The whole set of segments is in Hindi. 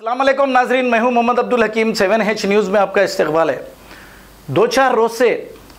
असलम नाजरीन, मैं हूँ Mohammad Abdul Hakim, seven H news में आपका इस्तकबाल है। दो चार रोज़ से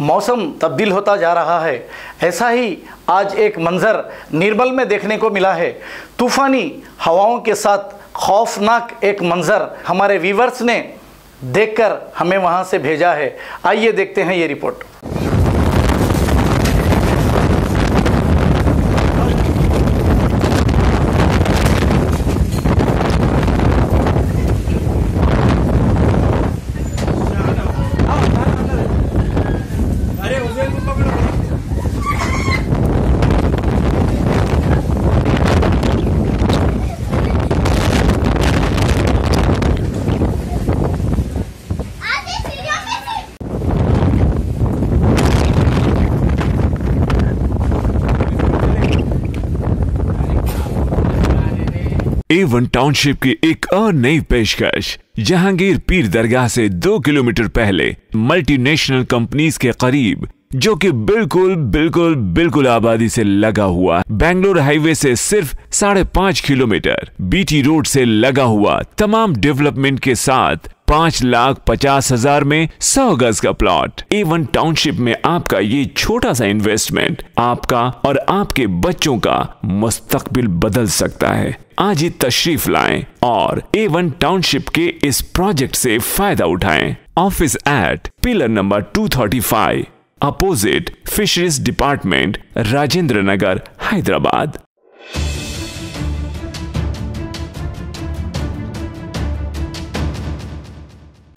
मौसम तब्दील होता जा रहा है। ऐसा ही आज एक मंज़र निर्मल में देखने को मिला है। तूफ़ानी हवाओं के साथ खौफनाक एक मंज़र हमारे व्यूवर्स ने देखकर हमें वहाँ से भेजा है। आइए देखते हैं ये रिपोर्ट। एवन टाउनशिप की एक और नई पेशकश, जहांगीर पीर दरगाह से दो किलोमीटर पहले मल्टीनेशनल कंपनीज़ के करीब, जो कि बिल्कुल बिल्कुल बिल्कुल आबादी से लगा हुआ बेंगलोर हाईवे से सिर्फ़ साढ़े पाँच किलोमीटर बीटी रोड से लगा हुआ तमाम डेवलपमेंट के साथ पाँच लाख पचास हज़ार में सौ गज का प्लॉट एवन टाउनशिप में आपका ये छोटा सा इन्वेस्टमेंट आपका और आपके बच्चों का मुस्तकबिल बदल सकता है। आज ही तशरीफ़ लाएँ और एवन टाउनशिप के इस प्रोजेक्ट से फ़ायदा उठाएँ। Office at pillar number 235 opposite fisheries department Rajendra Nagar Hyderabad.